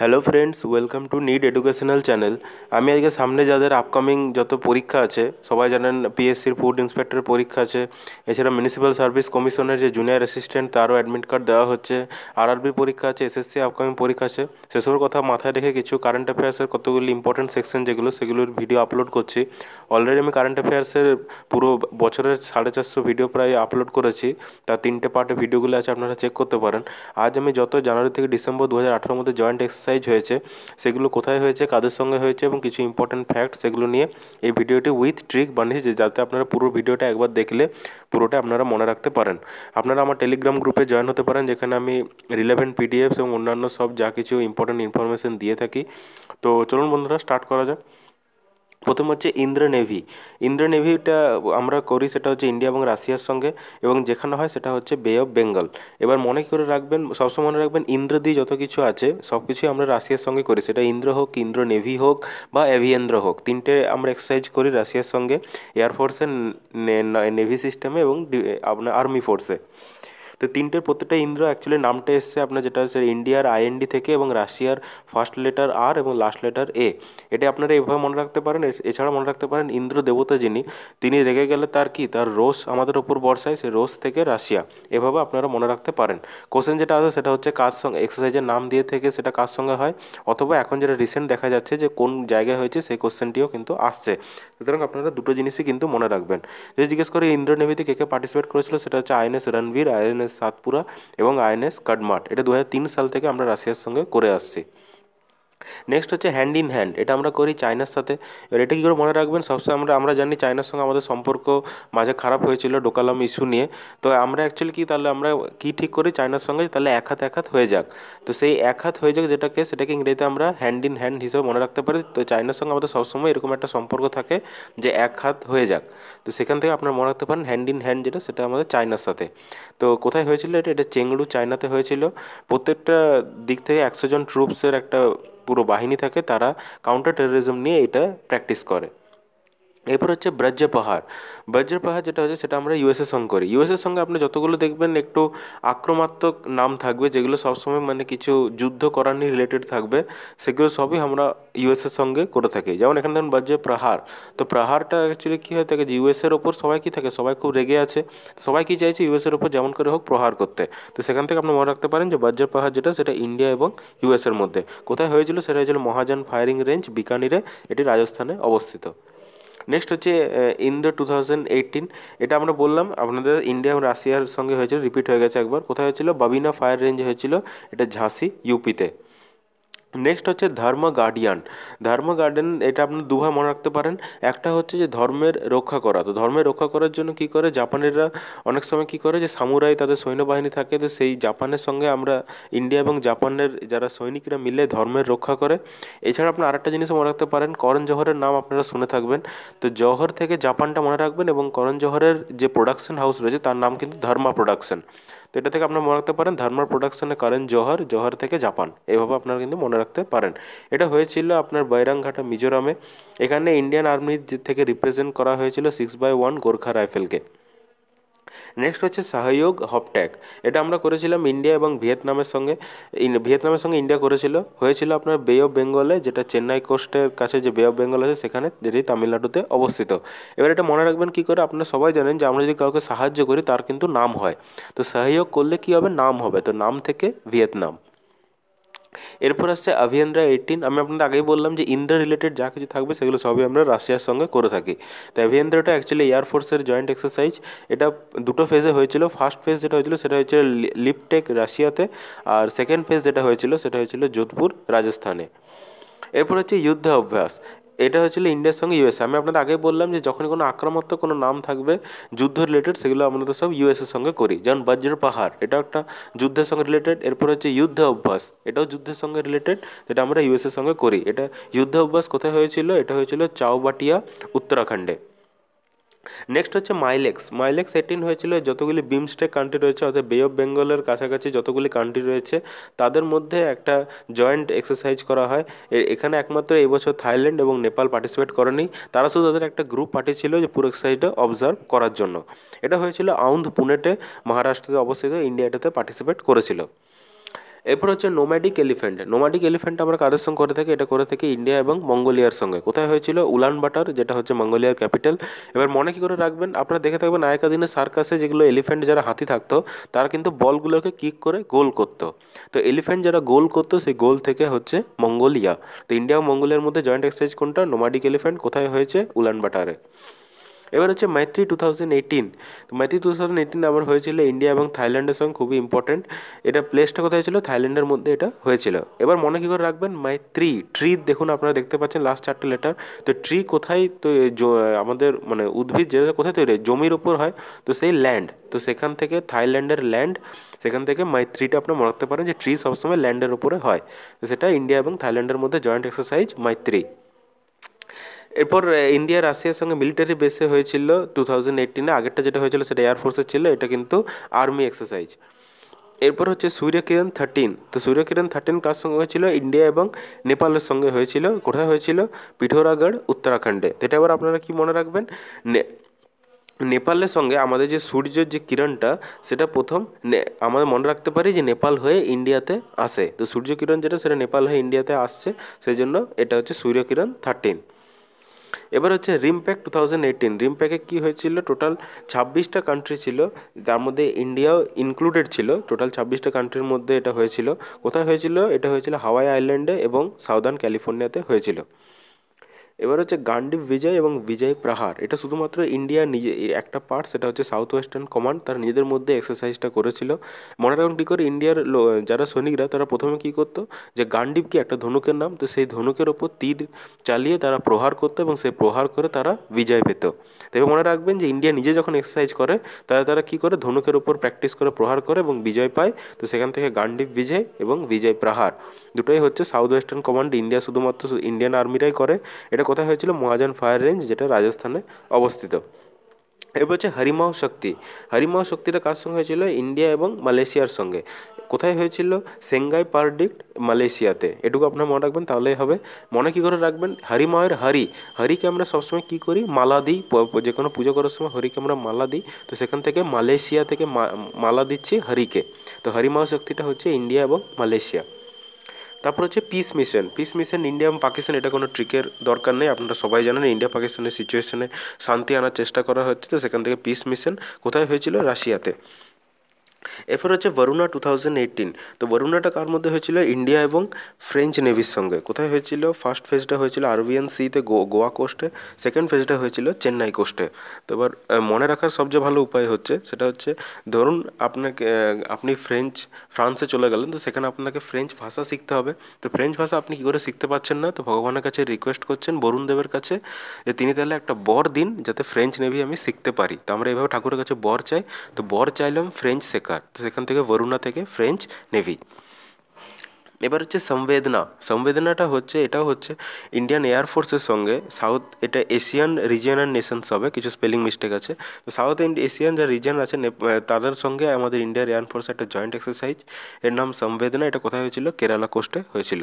Hello friends welcome to need educational channel আমি আজকে সামনে যাদের আপকামিং যত পরীক্ষা আছে, সবাই জানেন পিএসসির ফুড ইন্সপেক্টরের পরীক্ষা আছে। এছাড়া মিউনিসিপ্যাল সার্ভিস কমিশনের যে জুনিয়র অ্যাসিস্ট্যান্ট তারও অ্যাডমিট কার্ড দেওয়া হচ্ছে। আরআরবি পরীক্ষা আছে এসএসসি আপকামিং পরীক্ষা আছে। সেসবের কথা মাথায় রেখে কিছু কারেন্ট অ্যাফেয়ার্সের কতগুলি ইম্পর্টেন্ট সেকশন যেগুলো, সেগুলোর ভিডিও আপলোড করছি। অলরেডি আমি কারেন্ট অ্যাফেয়ার্সের পুরো বছরের সাড়ে চারশো ভিডিও প্রায় আপলোড করেছি। তার তিনটে পার্টে ভিডিওগুলো আছে, আপনারা চেক করতে পারেন। আজ আমি যত জানুয়ারি থেকে ডিসেম্বর দু হাজার আঠারোর মধ্যে জয়েন্ট এক্সারসাইজ হয়েছে, সেগুলো কোথায় হয়েছে, কাদের সঙ্গে হয়েছে এবং কিছু ইম্পর্টেন্ট ফ্যাক্ট সেগুলো নিয়ে এই ভিডিওটি উইথ ট্রিক বানিয়েছে, যাতে আপনারা পুরো ভিডিওটা একবার দেখলে পুরোটা আপনারা মনে রাখতে পারেন। আপনারা আমার টেলিগ্রাম গ্রুপে জয়েন হতে পারেন, যেখানে আমি রিলেভেন্ট পিডিএফস এবং অন্যান্য সব যা কিছু ইম্পর্টেন্ট ইনফরমেশন দিয়ে থাকি। তো চলুন বন্ধুরা স্টার্ট করা যাক। প্রথম হচ্ছে ইন্দ্র নেভি। ইন্দ্র নেভিটা আমরা করি সেটা হচ্ছে ইন্ডিয়া এবং রাশিয়ার সঙ্গে এবং যেখানে হয় সেটা হচ্ছে বে অফ বেঙ্গল এবার মনে করে রাখবেন, সবসময় মনে রাখবেন ইন্দ্র দিয়ে যত কিছু আছে সব কিছুই আমরা রাশিয়ার সঙ্গে করি। সেটা ইন্দ্র হোক, ইন্দ্র নেভি হোক বা এভিয়েন্দ্র হোক। তিনটে আমরা এক্সারসাইজ করি রাশিয়ার সঙ্গে এয়ারফোর্সের নেভি সিস্টেমে এবং আপনার আর্মি ফোর্সে তো তিনটের প্রত্যেকটা ইন্দ্র অ্যাকচুয়ালি নামটা এসছে আপনার যেটা হচ্ছে ইন্ডিয়ার আইএনডি থেকে এবং রাশিয়ার ফার্স্ট লেটার আর এবং লাস্ট লেটার এ এটা আপনারা এভাবে মনে রাখতে পারেন এছাড়া মনে রাখতে পারেন ইন্দ্র দেবতা যিনি, তিনি রেগে গেলে তার কি? তার রোষ আমাদের ওপর বর্ষায়, সে রোষ থেকে রাশিয়া। এভাবে আপনারা মনে রাখতে পারেন। কোশ্চেন যেটা আছে সেটা হচ্ছে কার সঙ্গে এক্সারসাইজের নাম দিয়ে থেকে সেটা কার সঙ্গে হয়? অথবা এখন যেটা রিসেন্ট দেখা যাচ্ছে যে কোন জায়গায় হয়েছে, সেই কোশ্চেনটিও কিন্তু আসছে। সুতরাং আপনারা দুটো জিনিসই কিন্তু মনে রাখবেন। যদি জিজ্ঞেস করে ইন্দ্র নেভিতে কে কে পার্টিসিপেট করেছিল, সেটা হচ্ছে আইএনএস রণবীর আইএনএস সাতপুরা এবং আইএনএস কাডমাট এটা দু সাল থেকে আমরা রাশিয়ার সঙ্গে করে আসছি। নেক্সট হচ্ছে হ্যান্ড ইন হ্যান্ড এটা আমরা করি চায়নার সাথে। এবার এটা কী করে মনে রাখবেন? সবসময় আমরা আমরা জানি চায়নার সঙ্গে আমাদের সম্পর্ক মাঝে খারাপ হয়েছিল ডোকালাম ইস্যু নিয়ে। তো আমরা অ্যাকচুয়ালি কী, তাহলে আমরা কী ঠিক করি চায়নার সঙ্গে? তাহলে এক হাত এক হাত হয়ে যাক। তো সেই এক হাত হয়ে যাক যেটাকে, সেটাকে ইংরেজিতে আমরা হ্যান্ড ইন হ্যান্ড হিসেবে মনে রাখতে পারি। তো চায়নার সঙ্গে আমাদের সবসময় এরকম একটা সম্পর্ক থাকে যে এক হাত হয়ে যাক। তো সেখান থেকে আপনারা মনে রাখতে পারেন হ্যান্ড ইন হ্যান্ড যেটা, সেটা আমাদের চায়নার সাথে। তো কোথায় হয়েছিল এটা? এটা চেংড়ু চায়নাতে হয়েছিল। প্রত্যেকটা দিক থেকে একশো জন ট্রুপসের একটা পুরো বাহিনী থাকে তারা কাউন্টার টেরোরিজম নিয়ে এটা প্র্যাকটিস করে। এরপর হচ্ছে ব্রজ্য পাহাড়। ব্রজ্য পাহাড় যেটা হচ্ছে সেটা আমরা ইউএসের সঙ্গে করি। ইউএসের সঙ্গে আপনি যতগুলো দেখবেন একটু আক্রমাত্মক নাম থাকবে, যেগুলো সবসময় মানে কিছু যুদ্ধ করার নিয়ে রিলেটেড থাকবে, সেগুলো সবই আমরা ইউএসের সঙ্গে করে থাকি। যেমন এখানে ধরুন ব্রজ্য প্রহার তো প্রহারটা অ্যাকচুয়ালি কী হয়ে থাকে যে ইউএসের ওপর সবাই কী থাকে? সবাই খুব রেগে আছে। সবাই কী চাইছে ইউএসের ওপর যেমন করে হোক প্রহার করতে। তো সেখান থেকে আপনি মনে রাখতে পারেন যে ব্রজ্য পাহাড় যেটা, সেটা ইন্ডিয়া এবং ইউএসের মধ্যে। কোথায় হয়েছিল? সেটা হয়েছিল মহাজন ফায়ারিং রেঞ্জ বিকানিরে। এটি রাজস্থানে অবস্থিত। নেক্সট হচ্ছে ইন্দো টু থাউজেন্ড এটা আমরা বললাম, আপনাদের ইন্ডিয়া এবং রাশিয়ার সঙ্গে হয়েছিল রিপিট হয়ে গেছে একবার। কোথায় হয়েছিল? বাবিনা ফায়ার রেঞ্জ হয়েছিল, এটা ঝাঁসি ইউপিতে নেক্সট হচ্ছে ধর্ম গার্ডিয়ান ধর্ম গার্ডিয়ান এটা আপনি দুভাবে মনে রাখতে পারেন। একটা হচ্ছে যে ধর্মের রক্ষা করা। তো ধর্মের রক্ষা করার জন্য কী করে? জাপানিরা অনেক সময় কী করে? যে সামুরাই তাদের সৈন্যবাহিনী থাকে, তো সেই জাপানের সঙ্গে আমরা ইন্ডিয়া এবং জাপানের যারা সৈনিকরা মিলে ধর্মের রক্ষা করে। এছাড়া আপনি আরেকটা জিনিস মনে রাখতে পারেন, করণ জহরের নাম আপনারা শুনে থাকবেন। তো জহর থেকে জাপানটা মনে রাখবেন এবং করণ জহরের যে প্রোডাকশন হাউস রয়েছে, তার নাম কিন্তু ধর্মা প্রোডাকশন তো এটা থেকে আপনার মনে রাখতে পারেন ধর্মার প্রোডাকশনে কারেন জোহর জোহর থেকে জাপান। এভাবে আপনারা কিন্তু মনে রাখতে পারেন। এটা হয়েছিল আপনার বৈরাংঘাটা মিজোরামে। এখানে ইন্ডিয়ান আর্মি থেকে রিপ্রেজেন্ট করা হয়েছিল সিক্স বাই ওয়ান গোর্খা রাইফেলকে নেক্সট হচ্ছে সহযোগ হপট্যাক এটা আমরা করেছিলাম ইন্ডিয়া এবং ভিয়েতনামের সঙ্গে। ভিয়েতনামের সঙ্গে ইন্ডিয়া করেছিল। হয়েছিল আপনার বে অফ বেঙ্গলে যেটা চেন্নাই কোস্টের কাছে যে বে অফ বেঙ্গল আছে, সেখানে যেটি তামিলনাড়ুতে অবস্থিত। এবার এটা মনে রাখবেন কী করে, আপনারা সবাই জানেন যে আমরা যদি কাউকে সাহায্য করি, তার কিন্তু নাম হয়। তো সহযোগ করলে কী হবে? নাম হবে। তো নাম থেকে ভিয়েতনাম এরপর আসছে আভিয়ানরা এইটিন আমি আপনাদের আগেই বললাম যে ইন্দ্রা রিলেটেড যা কিছু থাকবে সেগুলো সবই আমরা রাশিয়ার সঙ্গে করে থাকি। তো অভিয়েন্দ্রাটা অ্যাকচুয়ালি এয়ারফোর্সের জয়েন্ট এক্সারসাইজ এটা দুটো ফেজে হয়েছিল। ফার্স্ট ফেজ যেটা হয়েছিল সেটা হয়েছিল লিপটেক রাশিয়াতে। আর সেকেন্ড ফেজ যেটা হয়েছিল সেটা হয়েছিল যোধপুর রাজস্থানে। এরপর হচ্ছে যুদ্ধ অভ্যাস। এটা হয়েছিল ইন্ডিয়ার সঙ্গে ইউএসএ আমি আপনাদের আগে বললাম যে যখনই কোনো আক্রমণাত্মক কোনো নাম থাকবে, যুদ্ধ রিলেটেড সেগুলো আমরা সব ইউএসএর সঙ্গে করি। যেমন বজ্র পাহাড়, এটা একটা যুদ্ধের সঙ্গে রিলেটেড এরপর হচ্ছে যুদ্ধ অভ্যাস, এটাও যুদ্ধের সঙ্গে রিলেটেড যেটা আমরা ইউএসএর সঙ্গে করি। এটা যুদ্ধ অভ্যাস কোথায় হয়েছিল? এটা হয়েছিল চাওবাটিয়া, উত্তরাখণ্ডে। নেক্সট হচ্ছে মাইলেক্স মাইলেক্স এইটিন হয়েছিল, যতগুলি বিমস্টেক কান্ট্রি রয়েছে, অর্থাৎ বে অফ বেঙ্গলের কাছাকাছি যতগুলি কান্ট্রি রয়েছে, তাদের মধ্যে একটা জয়েন্ট এক্সারসাইজ করা হয়। এখানে একমাত্র এবছর থাইল্যান্ড এবং নেপাল পার্টিসিপেট করেনি। তারা শুধু তাদের একটা গ্রুপ পার্টি ছিল যে পুরো এক্সারসাইজটা অবজার্ভ করার জন্য। এটা হয়েছিল আউন্ধ পুনেটে মহারাষ্ট্রে অবস্থিত ইন্ডিয়াটাতে পার্টিসিপেট করেছিল। এরপর হচ্ছে নোম্যাডিক এলিফ্যান্ট নোম্যাডিক এলিফ্যান্ট আমরা কাদের সঙ্গে করে থাকি? এটা করে থাকি ইন্ডিয়া এবং মঙ্গোলিয়ার সঙ্গে। কোথায় হয়েছিল? উলান বাটার, যেটা হচ্ছে মঙ্গোলিয়ার ক্যাপিটাল। এবার মনে কী করে রাখবেন? আপনারা দেখে থাকবেন আগেকার দিনে সার্কাসে যেগুলো এলিফ্যান্ট যারা হাতি থাকতো, তারা কিন্তু বলগুলোকে কিক করে গোল করতো। তো এলিফ্যান্ট যারা গোল করতো, সেই গোল থেকে হচ্ছে মঙ্গোলিয়া। তো ইন্ডিয়া ও মঙ্গোলিয়ার মধ্যে জয়েন্ট এক্সারসাইজ কোনটা? নোমাডিক এলিফ্যান্ট কোথায় হয়েছে? উলান বাটারে। এবার হচ্ছে মাইত্রি টু থাউজেন্ড এইটিন তো মাইত্রি টু থাউজেন্ড এইটিন আবার হয়েছিল ইন্ডিয়া এবং থাইল্যান্ডের সঙ্গে খুবই ইম্পর্টেন্ট এটা প্লেসটা কোথায় ছিল? থাইল্যান্ডের মধ্যে এটা হয়েছিল। এবার মনে কী করে রাখবেন? মাইত্রি ট্রি দেখুন, আপনারা দেখতে পাচ্ছেন লাস্ট চারটে লেটার তো ট্রি কোথায় তো আমাদের মানে উদ্ভিদ যেটা কোথায় তৈরি হয়? জমির ওপর হয়। তো সেই ল্যান্ড তো সেখান থেকে থাইল্যান্ডের ল্যান্ড সেখান থেকে মাইত্রিটা আপনার মনে রাখতে পারেন যে ট্রি সবসময় ল্যান্ডের ওপরে হয়। তো সেটা ইন্ডিয়া এবং থাইল্যান্ডের মধ্যে জয়েন্ট এক্সারসাইজ মাইত্রি এরপর ইন্ডিয়া, রাশিয়ার সঙ্গে মিলিটারি বেসে হয়েছিল টু থাউজেন্ড এইটিনে আগেরটা যেটা হয়েছিল সেটা এয়ারফোর্সের ছিল, এটা কিন্তু আর্মি এক্সারসাইজ এরপর হচ্ছে সূর্যকিরণ থার্টিন তো সূর্যকিরণ থার্টিন কার সঙ্গে হয়েছিল? ইন্ডিয়া এবং নেপালের সঙ্গে হয়েছিল। কোথায় হয়েছিল? পিঠোরাগড়, উত্তরাখণ্ডে। তো এটা আপনারা কি মনে রাখবেন? নেপালের সঙ্গে আমাদের যে সূর্যের যে কিরণটা, সেটা প্রথম আমাদের মনে রাখতে পারি যে নেপাল হয়ে ইন্ডিয়াতে আসে। তো সূর্য কিরণ যেটা, সেটা নেপাল হয়ে ইন্ডিয়াতে আসছে। সেই জন্য এটা হচ্ছে সূর্যকিরণ থার্টিন এবার হচ্ছে রিমপ্যাক টু থাউজেন্ড এইটিন রিমপ্যাকে কী হয়েছিল? টোটাল ছাব্বিশটা কান্ট্রি ছিল, তার মধ্যে ইন্ডিয়াও ইনক্লুডেড ছিল, টোটাল ছাব্বিশটা কান্ট্রির মধ্যে এটা হয়েছিল। কোথায় হয়েছিল? এটা হয়েছিল হাওয়াই আইল্যান্ডে এবং সাউদার্ন ক্যালিফোর্নিয়াতে হয়েছিল। এবার হচ্ছে গান্ডিব বিজয় এবং বিজয় প্রহার। এটা শুধুমাত্র ইন্ডিয়া নিজে একটা পার্ট সেটা হচ্ছে সাউথ ওয়েস্টার্ন কমান্ড তারা নিজেদের মধ্যে এক্সারসাইজটা করেছিল। মনে রাখুন কী করে, ইন্ডিয়ার যারা সৈনিকরা, তারা প্রথমে কী করতো যে গান্ডিব কি একটা ধনুকের নাম, তো সেই ধনুকের ওপর তীর চালিয়ে তারা প্রহার করতো এবং সেই প্রহার করে তারা বিজয় পেত। তবে মনে রাখবেন যে ইন্ডিয়া নিজে যখন এক্সারসাইজ করে, তারা তারা কী করে, ধনুকের ওপর প্র্যাকটিস করে প্রহার করে এবং বিজয় পায়। তো সেখান থেকে গান্ডিব বিজয় এবং বিজয় প্রহার। দুটোই হচ্ছে সাউথ ওয়েস্টার্ন কমান্ড ইন্ডিয়া শুধুমাত্র ইন্ডিয়ান আর্মিরাই করে। এটা কোথায় হয়েছিল? মহাজান ফায়ার রেঞ্জ, যেটা রাজস্থানে অবস্থিত। এরপর হচ্ছে হরিমাও শক্তি। হরিমাও শক্তিটা কার সঙ্গে হয়েছিল? ইন্ডিয়া এবং মালয়েশিয়ার সঙ্গে। কোথায় হয়েছিল? সেঙ্গাই পারডিক্ট, মালয়েশিয়াতে। এটুকু আপনার মনে রাখবেন, তাহলেই হবে। মনে কী করে রাখবেন? হরিমায়ের হরি হরিকে আমরা সবসময় কী করি? মালা দিই। যে কোনো পুজো করার সময় হরিকে আমরা মালা দিই। তো সেখান থেকে মালয়েশিয়া থেকে মালা দিচ্ছি হরিকে তো হরিমাও শক্তিটা হচ্ছে ইন্ডিয়া এবং মালয়েশিয়া। তারপর হচ্ছে peace mission peace mission India এবং পাকিস্তান এটা কোনো ট্রিকের দরকার নেই। আপনারা সবাই জানেন ইন্ডিয়া পাকিস্তানের সিচুয়েশনে শান্তি আনার চেষ্টা করা হচ্ছে। তো সেখান থেকে পিস মিশন কোথায় হয়েছিল? রাশিয়াতে। এরপর হচ্ছে বরুণা টু থাউজেন্ড তো বরুণাটা কার মধ্যে হয়েছিল? ইন্ডিয়া এবং ফ্রেঞ্চ নেভির সঙ্গে। কোথায় হয়েছিল? ফার্স্ট ফেজটা হয়েছিল আরবিয়ান সিতে গোয়া কোস্টে সেকেন্ড ফেজটা হয়েছিল চেন্নাই কোস্টে তো এবার মনে রাখার সবচেয়ে ভালো উপায় হচ্ছে, সেটা হচ্ছে ধরুন আপনাকে আপনি ফ্রেঞ্চ ফ্রান্সে চলে গেলেন, তো সেখানে আপনাকে ফ্রেঞ্চ ভাষা শিখতে হবে। তো ফ্রেঞ্চ ভাষা আপনি কী করে শিখতে পারছেন না? তো ভগবানের কাছে রিকোয়েস্ট করছেন বরুণ দেবের কাছে যে তিনি তাহলে একটা বর দিন, যাতে ফ্রেঞ্চ নেভি আমি শিখতে পারি। তো আমরা এভাবে ঠাকুরের কাছে বর চাই। তো বর চাইলাম ফ্রেঞ্চ শেখার তো সেখান থেকে বরুণা থেকে ফ্রেঞ্চ নেভি এবার হচ্ছে সংবেদনা সংবেদনাটা হচ্ছে, এটাও হচ্ছে ইন্ডিয়ান এয়ারফোর্সের সঙ্গে সাউথ এটা এশিয়ান রিজিয়নাল নেশনস হবে, কিছু স্পেলিং মিস্টেক আছে। তো সাউথ এশিয়ান যা রিজন আছে তাদের সঙ্গে আমাদের ইন্ডিয়ার এয়ারফোর্স একটা জয়েন্ট এক্সারসাইজ এর নাম সংবেদনা এটা কোথায় হয়েছিল? কেরালা কোস্টে হয়েছিল।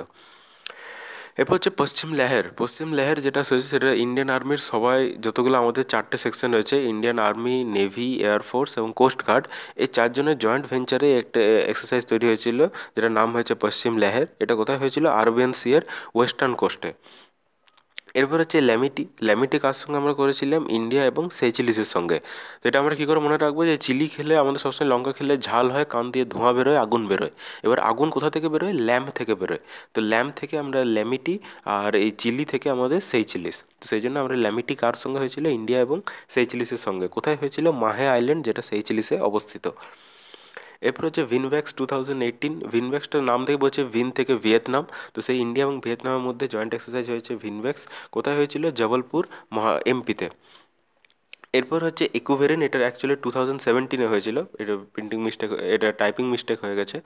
এরপর হচ্ছে পশ্চিম লেহের। পশ্চিম লেহের যেটা হয়েছে সেটা ইন্ডিয়ান আর্মির সবাই যতগুলো আমাদের চারটে সেকশন রয়েছে Indian army navy air force এবং কোস্ট গার্ড এই চারজনের জয়েন্ট ভেঞ্চারে একটা এক্সারসাইজ তৈরি হয়েছিল, যেটার নাম হয়েছে পশ্চিম লেহের। এটা কোথায় হয়েছিল? আরবিয়ান সিয়ের ওয়েস্টার্ন কোস্টে এরপর হচ্ছে ল্যামিটি ল্যামিটি কার সঙ্গে আমরা করেছিলাম? ইন্ডিয়া এবং সেইচিলিসের সঙ্গে। তো এটা আমরা কী করে মনে রাখব যে চিলি খেলে আমাদের সবসময় লঙ্কা খেলে ঝাল হয়, কান দিয়ে ধোঁয়া বেরোয়, আগুন বেরোয়। এবার আগুন কোথা থেকে বেরোয়? ল্যাম্প থেকে বেরোয়। তো ল্যাম্প থেকে আমরা ল্যামিটি আর এই চিলি থেকে আমাদের সেইচিলিস। তো সেই জন্য আমরা ল্যামিটি কার সঙ্গে হয়েছিল? ইন্ডিয়া এবং সেইচিলিসের সঙ্গে। কোথায় হয়েছিল? মাহে আইল্যান্ড, যেটা সেইচিলিসে অবস্থিত। এরপর হচ্ছে ভিনভ্যাক্স টু থাউজেন্ড এইটিন ভিনভ্যাক্সটার নাম থেকে বলছে ভিন থেকে ভিয়েতনাম তো সেই ইন্ডিয়া এবং ভিয়েতনামের মধ্যে জয়েন্ট এক্সারসাইজ হয়েছে ভিনভ্যাক্স কোথায় হয়েছিল? জবলপুর মহা এমপিতে এরপর হচ্ছে ইকুভেরিন এটা অ্যাকচুয়ালি টু থাউজেন্ড সেভেন্টিনে হয়েছিল। এটা প্রিন্টিং মিস্টেক এটা টাইপিং মিস্টেক হয়ে গেছে।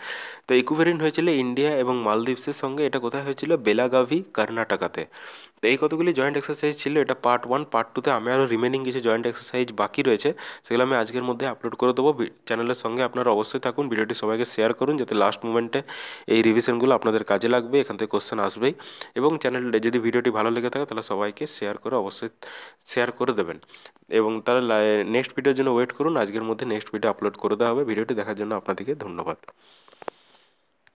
তো ইকুভেরিন হয়েছিল ইন্ডিয়া এবং মালদ্বীপসের সঙ্গে। এটা কোথায় হয়েছিল? বেলাগাভি, কর্ণাটকাতে। তো এই কতগুলি জয়েন্ট এক্সারসাইজ ছিল, এটা পার্ট ওয়ান পার্ট টুতে আমি আরও রিমেনিং কিছু জয়েন্ট এক্সারসাইজ বাকি রয়েছে, সেগুলো আমি আজকের মধ্যে আপলোড করে দেবো। চ্যানেলের সঙ্গে আপনারা অবশ্যই থাকুন, ভিডিওটি সবাইকে শেয়ার করুন, যাতে লাস্ট মুমেন্টে এই রিভিশনগুলো আপনাদের কাজে লাগবে, এখান থেকে কোশ্চেন আসবেই। এবং চ্যানেলটা যদি ভিডিওটি ভালো লেগে থাকে, তাহলে সবাইকে শেয়ার করে অবশ্যই শেয়ার করে দেবেন। এবং তাহলে নেক্সট ভিডিওর জন্য ওয়েট করুন, আজকের মধ্যে নেক্সট ভিডিও আপলোড করে দেওয়া হবে। ভিডিওটি দেখার জন্য আপনাদেরকে ধন্যবাদ।